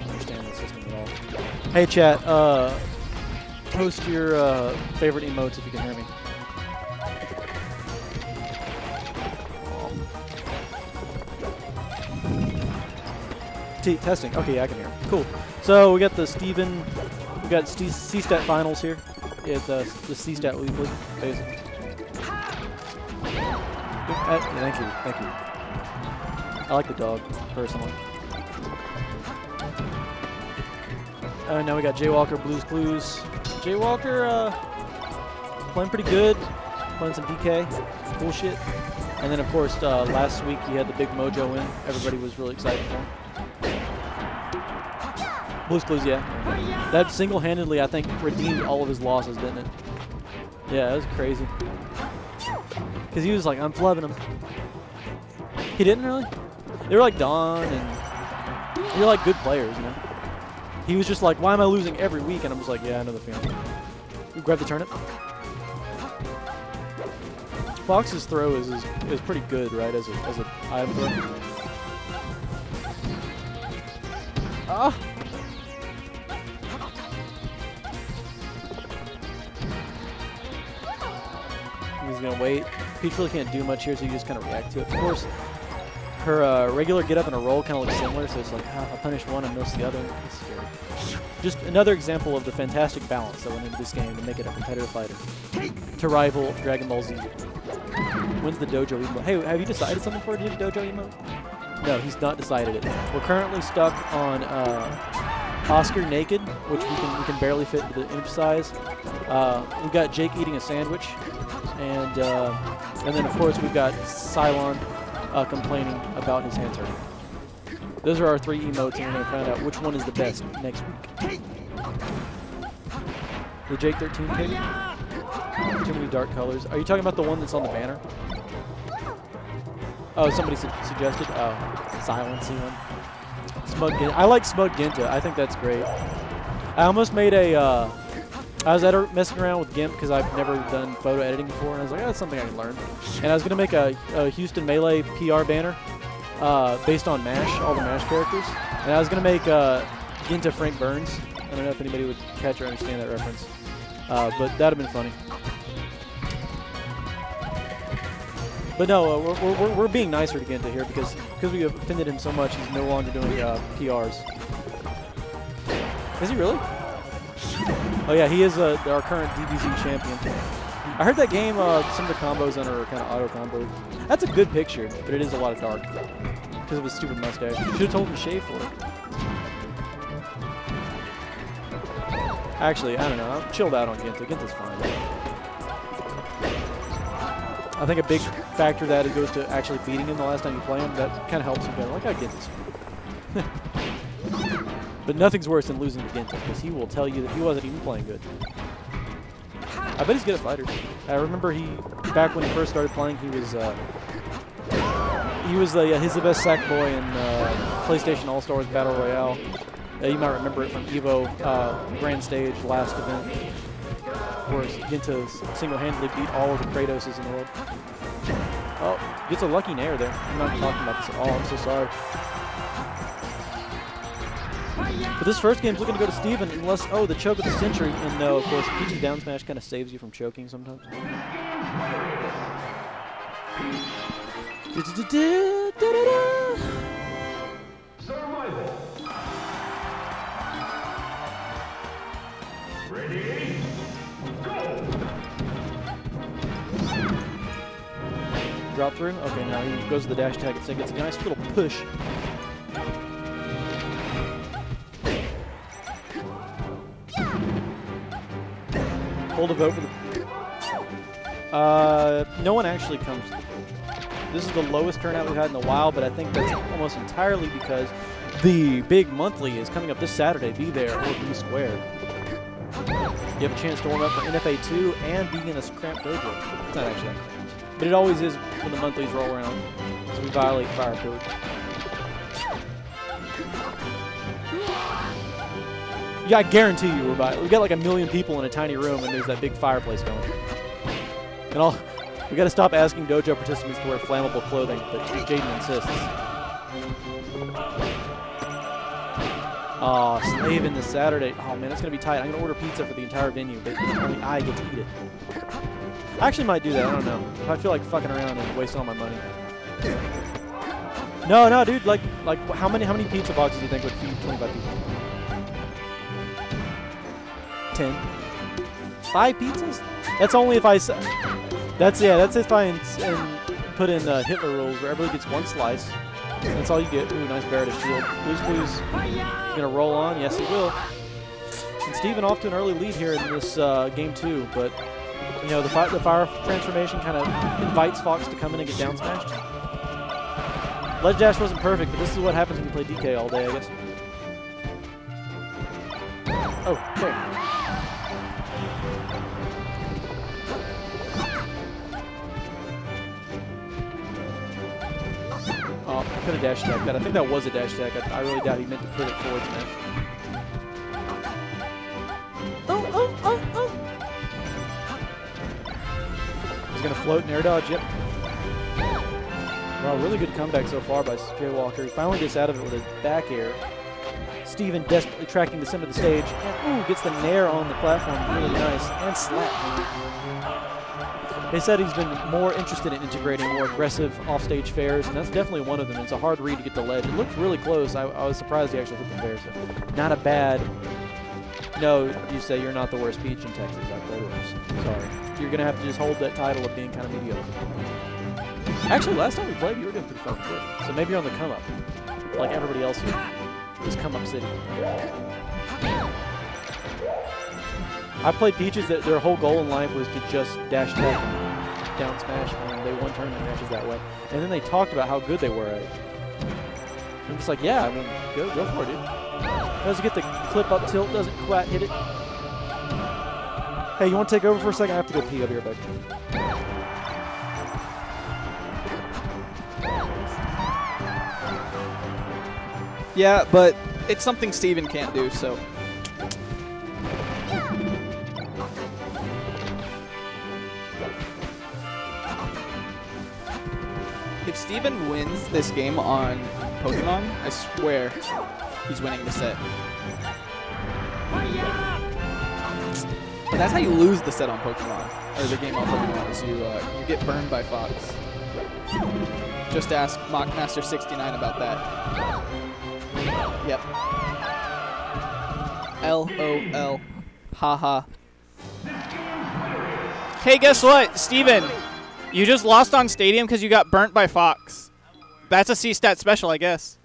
understand the system at all. Hey, chat. Uh, post your uh, favorite emotes if you can hear me. T testing. Okay, yeah, I can hear. Cool. So we got the Steven, we got St- C-Stat finals here. It's uh, the C-Stat weekly, basically. Uh, thank you, thank you. I like the dog, personally. Uh, now we got Jaywalker, Blues Clues. Jaywalker uh, playing pretty good, playing some DK, cool shit. And then of course uh, last week he had the big Mojo win. Everybody was really excited for him. Blues Clues, yeah. That single-handedly, I think, redeemed all of his losses, didn't it? Yeah, it was crazy. Because he was like, I'm flubbing him. He didn't really? They were like Don and you're like good players, you know? He was just like, why am I losing every week? And I'm just like, yeah, I know the feeling. You grab the turnip. Fox's throw is, is, is pretty good, right, as a, as a item throw. Ah! He's gonna wait. Peach really can't do much here, so you just kind of react to it. Of course, her uh, regular get up and a roll kind of looks similar, so it's like, ah, I punish one, I miss the other. It's scary. Just another example of the fantastic balance that went into this game to make it a competitive fighter. To rival Dragon Ball Z. When's the dojo emote? Hey, have you decided something for a dojo emote? No, he's not decided it. We're currently stuck on uh, Oscar naked, which we can we can barely fit the image size. Uh, we've got Jake eating a sandwich, and uh, and then of course we've got Cylon uh, complaining about his hand turning. Those are our three emotes, and we're gonna find out which one is the best next week. The Jake 13 pig. Too many dark colors. Are you talking about the one that's on the banner? Oh, somebody su suggested. Oh, silency one. Smug Ginta. I like Smug Ginta. I think that's great. I almost made a. Uh, I was messing around with GIMP because I've never done photo editing before, and I was like, oh, that's something I can learn. And I was going to make a, a Houston Melee PR banner uh, based on MASH, all the MASH characters. And I was going to make uh, Ginta Frank Burns. I don't know if anybody would catch or understand that reference. Uh, but that would have been funny. But no, uh, we're, we're, we're being nicer to Ginta here because because we offended him so much, he's no longer doing uh, PRs. Is he really? Oh yeah, he is uh, our current DBZ champion. I heard that game, uh, some of the combos on are kind of auto combo. That's a good picture, but it is a lot of dark because of his stupid mustache. Should have told him to shave for it. Actually, I don't know. I'm chilled out on Ginta. Ginta's fine. I think a big factor that it goes to actually beating him the last time you play him. That kind of helps him better. Like, I get this. but nothing's worse than losing to Ginta, because he will tell you that he wasn't even playing good. I bet he's good at fighters. I remember he, back when he first started playing, he was uh, he was the uh, he's the best sack boy in uh, PlayStation All Stars Battle Royale. Uh, you might remember it from Evo uh, Grand Stage last event, where Ginta single-handedly beat all of the Kratoses in the world. Oh, gets a lucky nair there. I'm not talking about this at all. I'm so sorry. This first game's looking to go to Steven unless, oh, the choke of the century. And no, of course, PG down smash kind of saves you from choking sometimes. Survival. Ready? Go! Drop through. Okay, now he goes to the dash attack. and it's a nice little push. Hold a vote for the. Uh, no one actually comes. This is the lowest turnout we've had in a while, but I think that's almost entirely because the big monthly is coming up this Saturday. Be there or be square. You have a chance to warm up for NFA 2 and be in a cramped dojo. It's not actually that cramped. But it always is when the monthlies roll around. So we violate fire code. I guarantee you we're by. We got like a million people in a tiny room, and there's that big fireplace going. And all, we got to stop asking dojo participants to wear flammable clothing, but Jaden insists. Oh, slaving this Saturday. Oh man, that's gonna be tight. I'm gonna order pizza for the entire venue, but only I get to eat it. I actually might do that. I don't know. I feel like fucking around and wasting all my money. No, no, dude. Like, like, how many, how many pizza boxes do you think would feed 25 people? Ten. Five pizzas? That's only if I. That's yeah. That's if I ins- and put in uh, Hitler rules where everybody gets one slice. That's all you get. Ooh, nice Barrett shield. Blues Clues gonna roll on. Yes, he will. And Steven off to an early lead here in this uh, game two, but you know the, fi- the fire transformation kind of invites Fox to come in and get down smashed. Ledge dash wasn't perfect, but this is what happens when you play DK all day, I guess. Oh, okay. Oh, could have dash attack that. I think that was a dash attack. I, I really doubt he meant to put it towards me. Oh, oh, oh, oh. He's going to float and air dodge, yep. Wow, really good comeback so far by Jaywalker. He finally gets out of it with a back air. Steven desperately tracking the center of the stage. And, ooh, gets the nair on the platform. Really nice. And slap. They said he's been more interested in integrating more aggressive offstage fairs, and that's definitely one of them. It's a hard read to get the ledge. It looked really close. I, I was surprised he actually hit the fair. So not a bad. No, you say you're not the worst peach in Texas. I played worse. Sorry. You're gonna have to just hold that title of being kind of mediocre. Actually, last time we played, you were doing pretty fucking good. So maybe you're on the come up, like everybody else here. Just come up city. I played Peaches that their whole goal in life was to just dash tech down smash, and they won tournament matches that way. And then they talked about how good they were at it. I'm just like, yeah, I mean, go, go for it, dude. Doesn't get the clip up tilt, doesn't quite hit it. Hey, you want to take over for a second? I have to go pee. I'll be right Yeah, but it's something Steven can't do, so. If Steven wins this game on Pokemon, I swear he's winning the set. But that's how you lose the set on Pokemon, or the game on Pokemon, is you uh, you get burned by Fox. Just ask Mockmaster69 about that. Yep. L O L. Haha. Hey, guess what, Steven? You just lost on Stadium because you got burnt by Fox. That's a C stat special, I guess.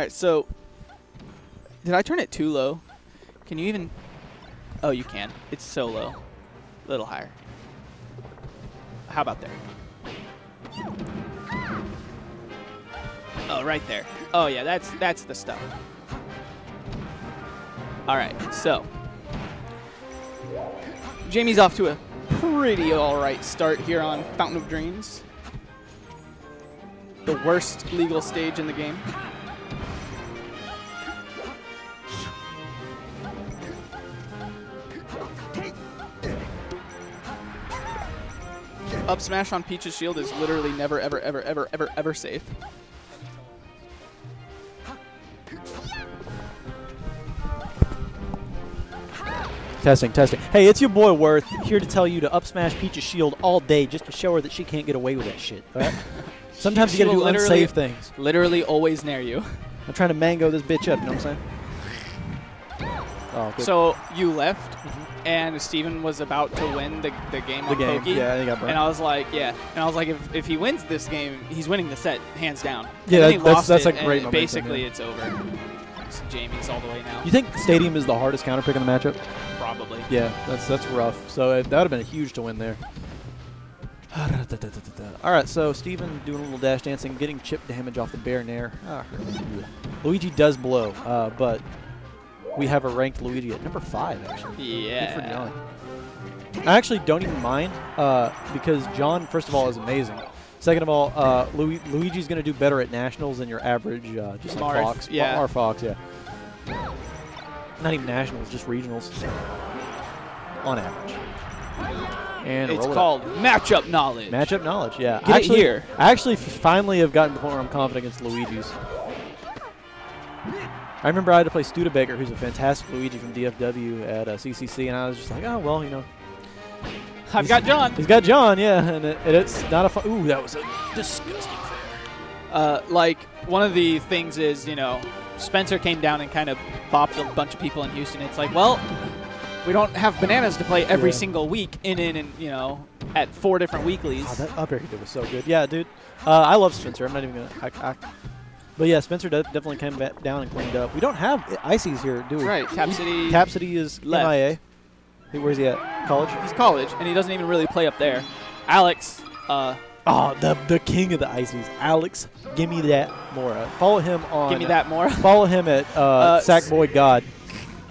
All right, so did I turn it too low? Can you even? Oh, you can. It's so low. A little higher. How about there? Oh, right there. Oh yeah, that's that's the stuff. All right, so Jamie's off to a pretty all right start here on Fountain of Dreams. The worst legal stage in the game. Up smash on Peach's shield is literally never, ever, ever, ever, ever, ever safe. Testing, testing. Hey, it's your boy Worth here to tell you to up smash Peach's shield all day just to show her that she can't get away with that shit. right? Sometimes you gotta do unsafe things. Literally always near you. I'm trying to mango this bitch up. You know what I'm saying? Oh, good. So you left, and Steven was about to win the, the game the on game, Pokey. yeah, they got burnt. And I was like, yeah. And I was like, if, if he wins this game, he's winning the set, hands down. Yeah, that- that's- that's it, a great and momentum, Basically, yeah. it's over. So Jamie's all the way now. you think Stadium is the hardest counter pick in the matchup? Probably. Yeah, that's that's rough. So uh, that would have been a huge to win there. All right, so Steven doing a little dash dancing, getting chip damage off the bear nair. Ah, Luigi does blow, uh, but we have a ranked Luigi at number five, actually. Yeah. Good for John. I actually don't even mind uh, because John, first of all, is amazing. Second of all, uh, Lu- Luigi's going to do better at nationals than your average, uh, just like Marth, Fox. yeah. Or Fox, yeah. Not even nationals, just regionals. On average. And It's roll it up. called matchup knowledge. Matchup knowledge, yeah. Get actually, here. I actually finally have gotten to the point where I'm confident against Luigi's. I remember I had to play Studebaker, who's a fantastic Luigi from DFW at uh, CCC, and I was just like, oh, well, you know. I've got John. He's got John, yeah, and, it, and it's not a fun. Ooh, that was a disgusting fair. Uh, like one of the things is, you know, Spencer came down and kind of bopped a bunch of people in Houston. It's like, well, we don't have bananas to play every Yeah. single week in in and you know at four different weeklies. Oh, that up air he did was so good. Yeah, dude. Uh, I love Spencer. I'm not even going to. But yeah, Spencer definitely came back down and cleaned up. We don't have ices here, do we? right, Tap City. Tap City is Left. MIA. Where's he at? College? He's college, and he doesn't even really play up there. Alex, uh, Oh, the the king of the ices, Alex. Give me that Mora. Follow him on. give me that more. Follow him at uh, Uh, Sackboy God.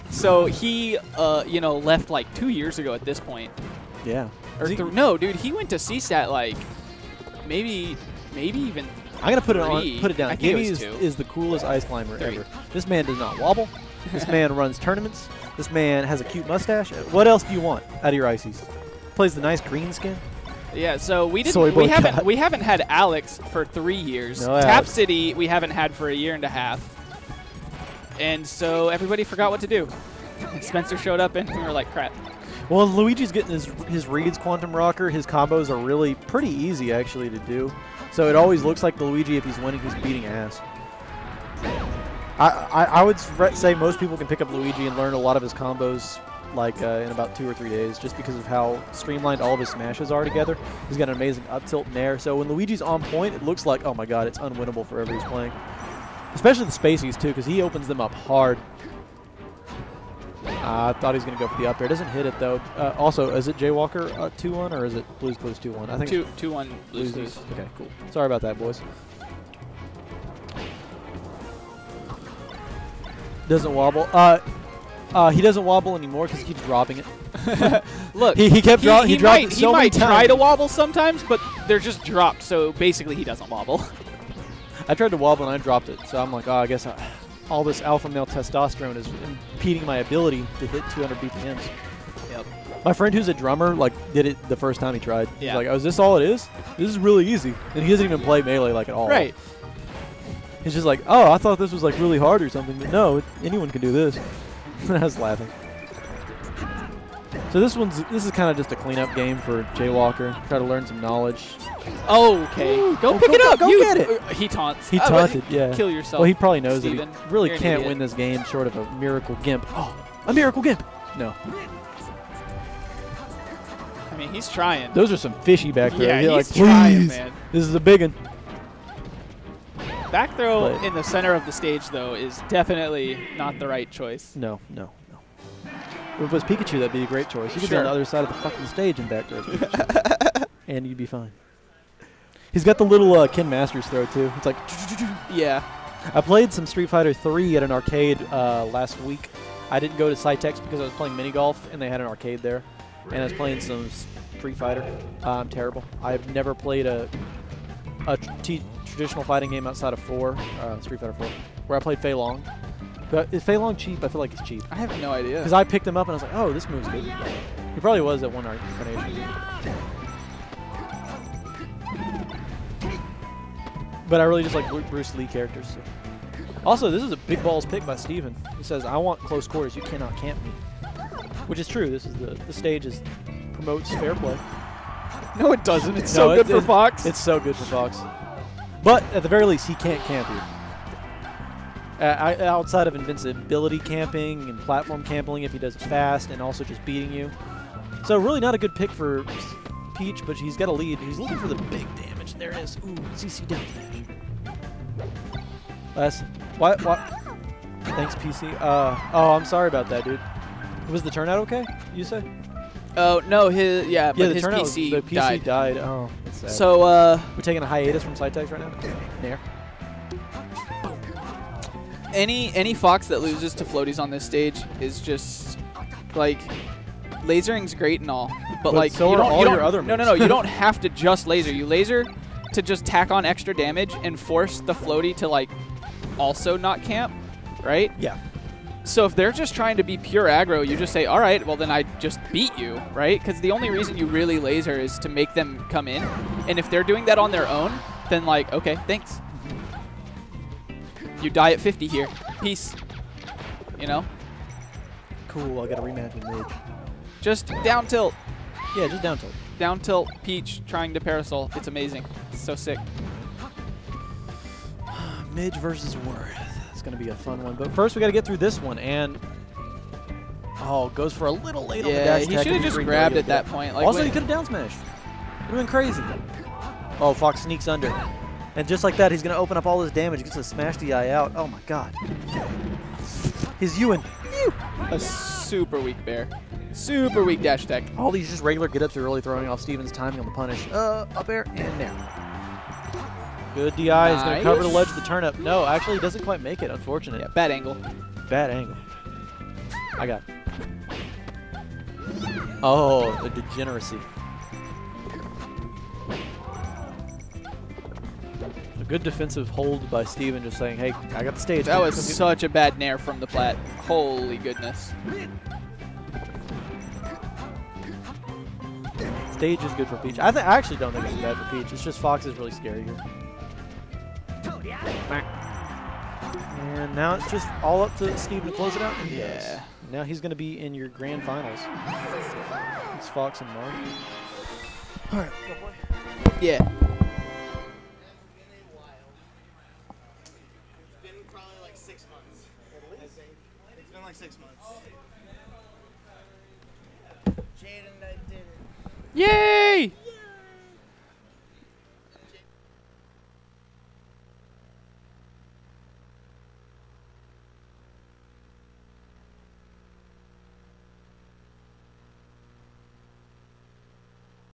so he, uh, you know, left like two years ago at this point. Yeah. Or no, dude, he went to CSAT like maybe, maybe even. I'm gonna put it on. Put it down. Gimme is, is the coolest ice climber Three. ever. This man does not wobble. this man runs tournaments. This man has a cute mustache. What else do you want out of your ices? Plays the nice green skin. Yeah, so we didn't. Soy we haven't. cat. We haven't had Alex for three years. No, Tap City we haven't had for a year and a half. And so everybody forgot what to do. And Spencer showed up and we were like, crap. Well, Luigi's getting his his reads quantum rocker. His combos are really pretty easy actually to do. So it always looks like the Luigi if he's winning, he's beating ass. I I, I would say most people can pick up Luigi and learn a lot of his combos like uh, in about two or three days, just because of how streamlined all of his smashes are together. He's got an amazing up tilt and air. So when Luigi's on point, it looks like oh my god, it's unwinnable for whoever he's playing. Especially the spaceys too, because he opens them up hard. Uh, I thought he was going to go for the up air. Doesn't hit it though. Uh, also, is it Jaywalker uh, 2-1 or is it Blues Clues 2-1? I think Two, it's two, one, Blues. Clues. Okay, cool. Sorry about that, boys. Doesn't wobble. Uh, uh, he doesn't wobble anymore because he keeps dropping it. Look, He, he kept dropping. he, he, dropped might, it he so many try to wobble sometimes, but they're just dropped. So basically, he doesn't wobble. I tried to wobble and I dropped it, so I'm like, oh, I guess I, all this alpha male testosterone is impeding my ability to hit 200 BPMs. Yep. My friend who's a drummer like did it the first time he tried. He's Yeah. like, "Oh, is this all it is? This is really easy." And he doesn't even play melee like at all. Right. He's just like, "Oh, I thought this was like really hard or something." But no, anyone can do this. And I was laughing. So this one's this is kind of just a cleanup game for Jaywalker. Try to learn some knowledge. Okay. Go Go- pick go- it up. go you, get it. uh, he taunts. He Uh, but taunted, yeah. Kill yourself. Well, he probably knows Steven. that he really can't win this game short of a miracle gimp. Oh, a miracle gimp! No, I mean, he's trying. those are some fishy back there. Yeah, You're he's like, trying, man. This is a big one. Back throw But- in the center of the stage, though, is definitely not the right choice. No, no, no. If it was Pikachu, that'd be a great choice. You could be on the other side of the fucking stage and back Pikachu. and you'd be fine. He's got the little uh, Ken Masters throw too. It's like Yeah. I played some Street Fighter 3 at an arcade uh, last week. I didn't go to Cytex because I was playing mini golf and they had an arcade there, and I was playing some Street Fighter. Uh, I'm terrible. I've never played a a traditional fighting game outside of four, uh, Street Fighter 4, where I played Fei Long. But is Fei Long cheap? I feel like it's cheap. I have no idea. Because I picked him up and I was like, oh, this move's good. He probably was at one incarnation. But I really just like Bruce Lee characters. So. Also, this is a big balls pick by Steven. He says, I want close quarters. You cannot camp me. Which is true. This is the, the stage is promotes fair play. no, it doesn't. It's No, so good it's- for it's- Fox. It's so good for Fox. But at the very least, he can't camp you. Uh, outside of invincibility camping and platform camping, if he does it fast and also just beating you. So really not a good pick for Peach, but he's got a lead. He's looking for the big damage. There it is. Ooh, CC down dash. Last. What? What? Thanks, PC. Uh, oh, I'm sorry about that, dude. Was the turnout okay? You say? oh no, his yeah, but yeah, the his turnout. PC, the PC died. died. Oh, that's sad. So uh, We're taking a hiatus from Cytex right now? Nair. Any any fox that loses to floaties on this stage is just like lasering's great and all, but, But like so you don't, all you your don't- other No, no, no. You don't have to just laser. You laser to just tack on extra damage and force the floaty to like also not camp, right? Yeah. So if they're just trying to be pure aggro, you just say, all right, well then I just beat you, right? Because the only reason you really laser is to make them come in, and if they're doing that on their own, then like, okay, thanks. You die at 50 here. Peace. You know? Cool. I got a rematch with Midge. Just down tilt. Yeah, just down tilt. Down tilt, Peach trying to parasol. It's amazing. It's so sick. Midge versus Worth. It's going to be a fun one. But first, we got to get through this one. And oh, goes for a little late on the dash. Yeah, he should have just grabbed at that point. Like also, when- he could have down smashed. Would have been crazy. Oh, Fox sneaks under. And just like that, he's going to open up all his damage. Gets to smash the eye out. Oh my god. His Ewan. Ew. a super weak bear. Super weak dash attack. All these just regular get ups are really throwing off Steven's timing on the punish. Uh, up air and down. Good DI. He's going to cover the ledge of the turnip. No, actually, he doesn't quite make it. Unfortunate. Yeah, bad angle. Bad angle. I got. it. Oh, the degeneracy. Good defensive hold by Steven just saying, hey, I got the stage. That was such a bad nair from the plat. Holy goodness. Stage is good for Peach. I, th- I actually don't think it's bad for Peach. It's just Fox is really scary here. And now it's just all up to Steve to close it out. And he does. Yeah. Now he's going to be in your grand finals. It's Fox and Mark. All right. Yeah. Yay!